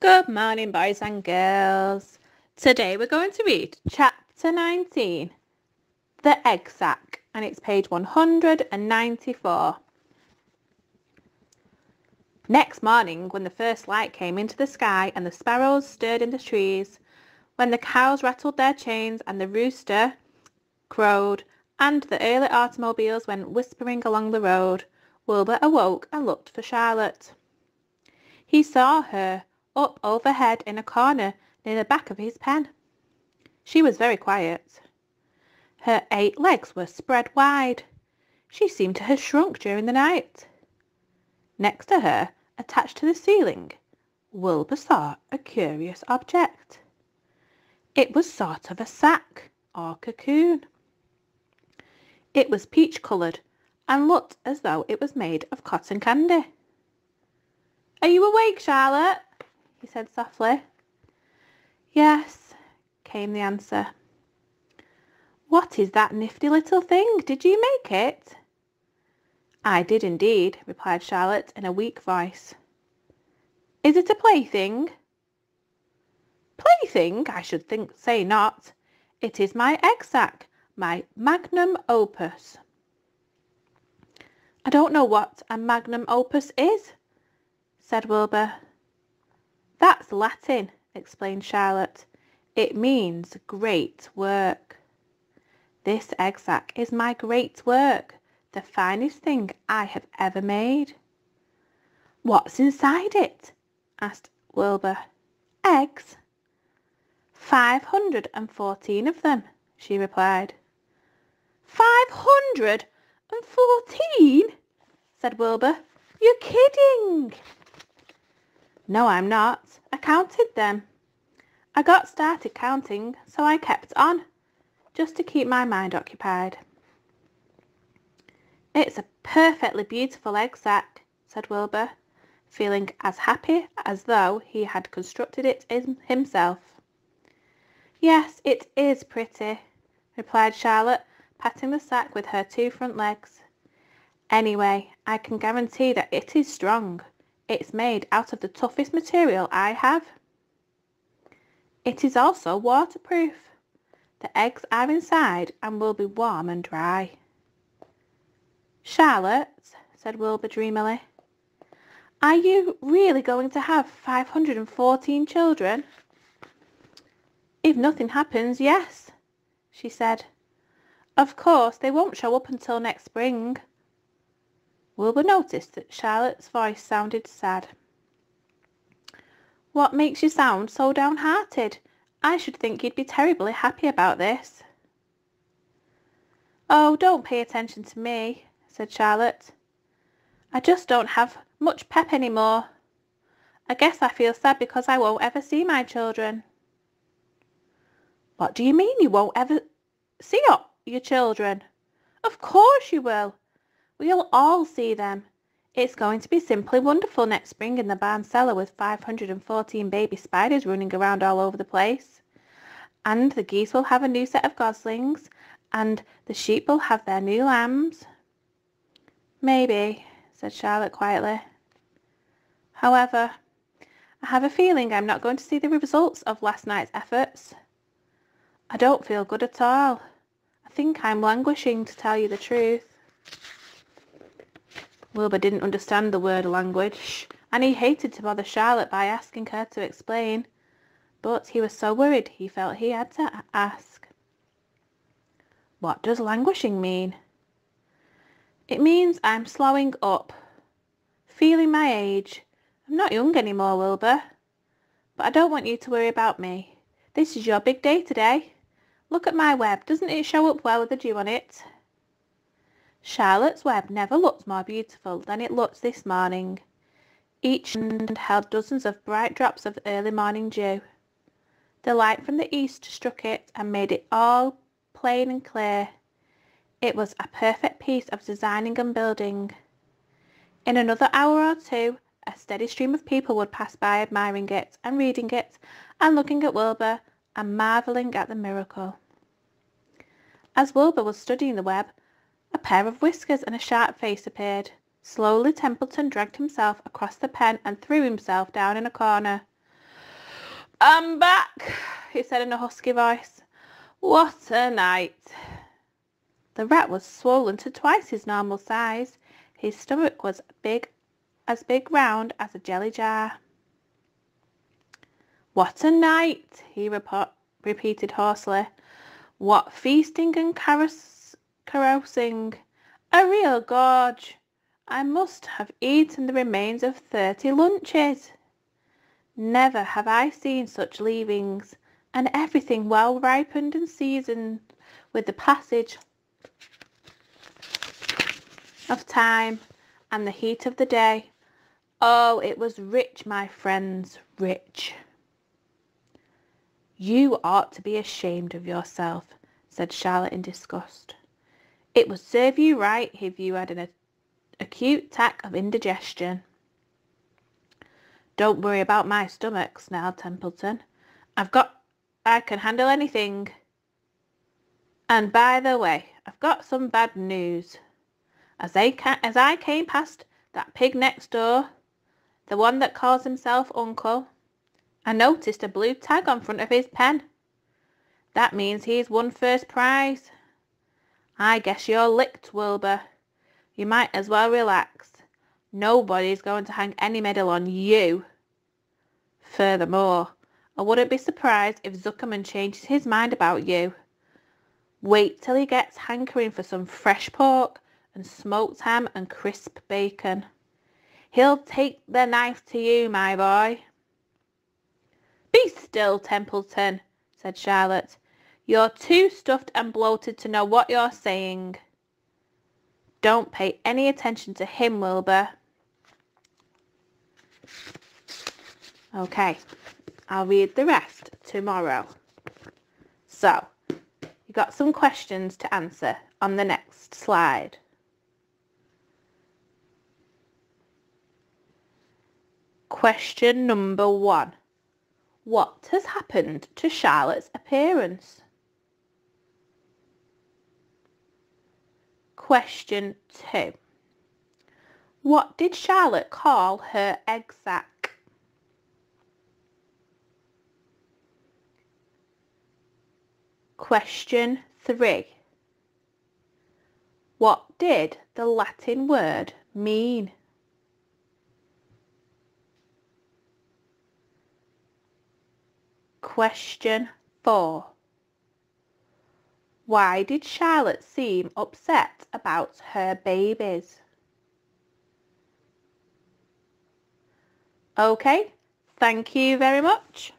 Good morning, boys and girls. Today we're going to read chapter 19, The Egg Sac, and it's page 194. Next morning, when the first light came into the sky and the sparrows stirred in the trees, when the cows rattled their chains and the rooster crowed and the early automobiles went whispering along the road, Wilbur awoke and looked for Charlotte. He saw her up overhead in a corner near the back of his pen. She was very quiet. Her eight legs were spread wide. She seemed to have shrunk during the night. Next to her, attached to the ceiling, Wilbur saw a curious object. It was sort of a sack or cocoon. It was peach-coloured and looked as though it was made of cotton candy. Are you awake, Charlotte? He said softly. Yes, came the answer. What is that nifty little thing? Did you make it? I did indeed, replied Charlotte in a weak voice. Is it a plaything? Plaything? I should think say not. It is my egg my magnum opus. I don't know what a magnum opus is, said Wilbur. That's Latin, explained Charlotte. It means great work. This egg sac is my great work, the finest thing I have ever made. What's inside it? asked Wilbur. Eggs. Five hundred and fourteen of them, she replied. Five hundred and fourteen? said Wilbur. You're kidding. No, I'm not. I counted them. I got started counting, so I kept on, just to keep my mind occupied. It's a perfectly beautiful egg sac, said Wilbur, feeling as happy as though he had constructed it himself. Yes, it is pretty, replied Charlotte, patting the sack with her two front legs. Anyway, I can guarantee that it is strong. It's made out of the toughest material I have. It is also waterproof. The eggs are inside and will be warm and dry. Charlotte, said Wilbur dreamily, are you really going to have 514 children? If nothing happens, yes, she said. Of course, they won't show up until next spring. Wilbur noticed that Charlotte's voice sounded sad. What makes you sound so downhearted? I should think you'd be terribly happy about this. Oh, don't pay attention to me, said Charlotte. I just don't have much pep any more. I guess I feel sad because I won't ever see my children. What do you mean you won't ever see your children? Of course you will. We'll all see them. It's going to be simply wonderful next spring in the barn cellar with 514 baby spiders running around all over the place. And the geese will have a new set of goslings, and the sheep will have their new lambs. Maybe, said Charlotte quietly. However, I have a feeling I'm not going to see the results of last night's efforts. I don't feel good at all. I think I'm languishing, to tell you the truth. Wilbur didn't understand the word language, and he hated to bother Charlotte by asking her to explain, but he was so worried he felt he had to ask. What does languishing mean? It means I'm slowing up, feeling my age. I'm not young anymore, Wilbur. But I don't want you to worry about me. This is your big day today. Look at my web. Doesn't it show up well with the dew on it? Charlotte's web never looked more beautiful than it looked this morning. Each end held dozens of bright drops of early morning dew. The light from the east struck it and made it all plain and clear. It was a perfect piece of designing and building. In another hour or two, a steady stream of people would pass by admiring it and reading it and looking at Wilbur and marvelling at the miracle. As Wilbur was studying the web, a pair of whiskers and a sharp face appeared. Slowly Templeton dragged himself across the pen and threw himself down in a corner. I'm back, he said in a husky voice. What a night. The rat was swollen to twice his normal size. His stomach was big as big round as a jelly jar. What a night, he repeated hoarsely. What feasting and carousing. A real gorge. I must have eaten the remains of thirty lunches. Never have I seen such leavings, and everything well ripened and seasoned with the passage of time and the heat of the day. Oh, it was rich, my friends, rich. You ought to be ashamed of yourself, said Charlotte in disgust. It would serve you right if you had an acute attack of indigestion. Don't worry about my stomach, snarled Templeton. I've got, I can handle anything. And by the way, I've got some bad news. As I, as I came past that pig next door, the one that calls himself Uncle. I noticed a blue tag on front of his pen. That means he's won first prize. I guess you're licked, Wilbur. You might as well relax. Nobody's going to hang any medal on you. Furthermore, I wouldn't be surprised if Zuckerman changes his mind about you. Wait till he gets hankering for some fresh pork and smoked ham and crisp bacon. He'll take the knife to you, my boy. Be still, Templeton, said Charlotte. You're too stuffed and bloated to know what you're saying. Don't pay any attention to him, Wilbur. Okay, I'll read the rest tomorrow. So, you got some questions to answer on the next slide. Question number one. What has happened to Charlotte's appearance? Question two. What did Charlotte call her egg sac? Question three. What did the Latin word mean? Question 4. Why did Charlotte seem upset about her babies? Okay, thank you very much.